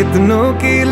कितनों की